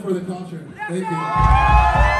for the culture. Thank you.